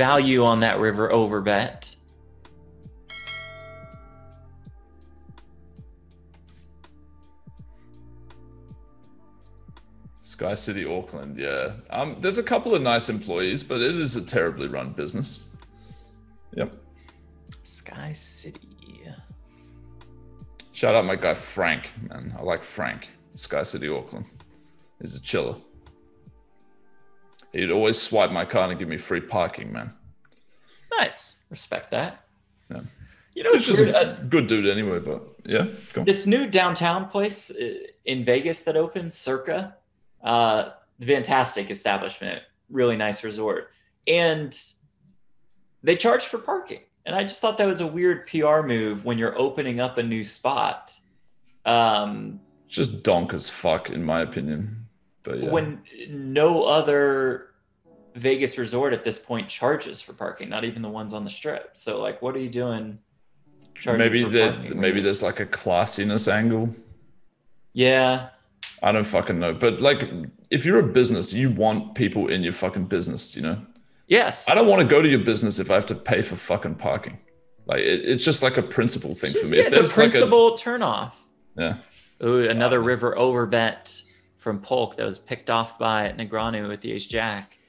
value on that river over bet. Sky City Auckland, yeah. Um, there's a couple of nice employees, but it is a terribly run business. Yep. Sky City. Shout out my guy Frank, man. I like Frank. Sky City Auckland. He's a chiller. He'd always swipe my card and give me free parking, man. Nice. Respect that. Yeah. You know, it's weird. a good dude anyway, but yeah. This new downtown place uh, in Vegas that opened, Circa, uh, fantastic establishment, really nice resort, and they charge for parking. And I just thought that was a weird PR move when you're opening up a new spot. Um, Just donk as fuck, in my opinion. But yeah. when no other Vegas resort at this point charges for parking, not even the ones on the strip. So, like, what are you doing? maybe parking? maybe there's like a classiness angle. yeah, I don't fucking know. But like, if you're a business, you want people in your fucking business, you know? yes. I don't want to go to your business if I have to pay for fucking parking. Like, it, it's just like a principle thing for me. Yeah, it's a there's like principal turnoff. yeah. Ooh, It's- another river over bet from Polk that was picked off by Negreanu with the ace jack.